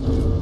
you